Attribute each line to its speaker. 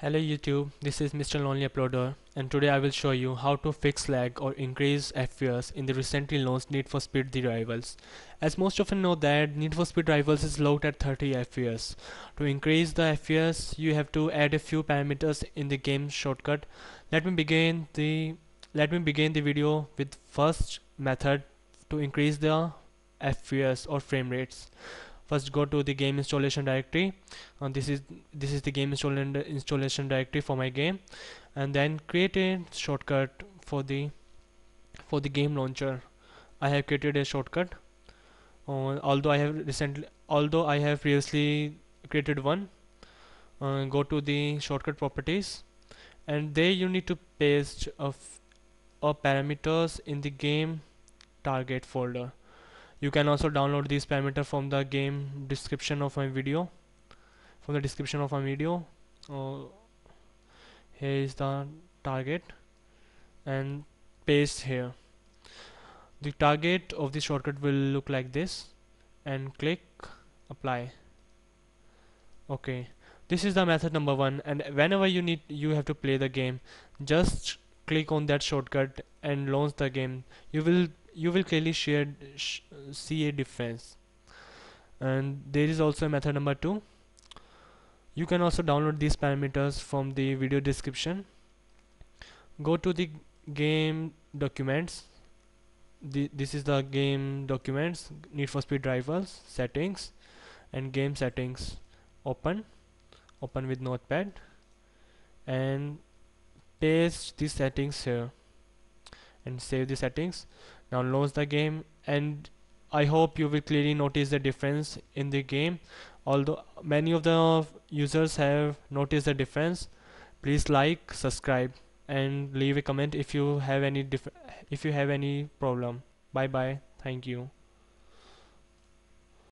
Speaker 1: Hello YouTube, this is Mr. Lonely Uploader and today I will show you how to fix lag or increase FPS in the recently launched Need for Speed The Rivals. As most of you know that Need for Speed Rivals is locked at 30 FPS. To increase the FPS you have to add a few parameters in the game shortcut. Let me begin the let me begin the video with first method to increase the FPS or frame rates first go to the game installation directory. And this is this is the game installation directory for my game. And then create a shortcut for the for the game launcher. I have created a shortcut. Uh, although I have recently although I have previously created one uh, go to the shortcut properties. And there you need to paste a, a parameters in the game target folder you can also download these parameter from the game description of my video. From the description of my video. Uh, here is the target. And paste here. The target of the shortcut will look like this. And click apply. Okay. This is the method number one. And whenever you need you have to play the game just click on that shortcut and launch the game you will you will clearly share, sh see a difference. And there is also a method number two. You can also download these parameters from the video description. Go to the game documents. The, this is the game documents need for speed rivals settings and game settings. Open open with notepad. And paste these settings here and save the settings. Now launch the game and I hope you will clearly notice the difference in the game. Although many of the users have noticed the difference please like subscribe and leave a comment if you have any if you have any problem. Bye bye thank you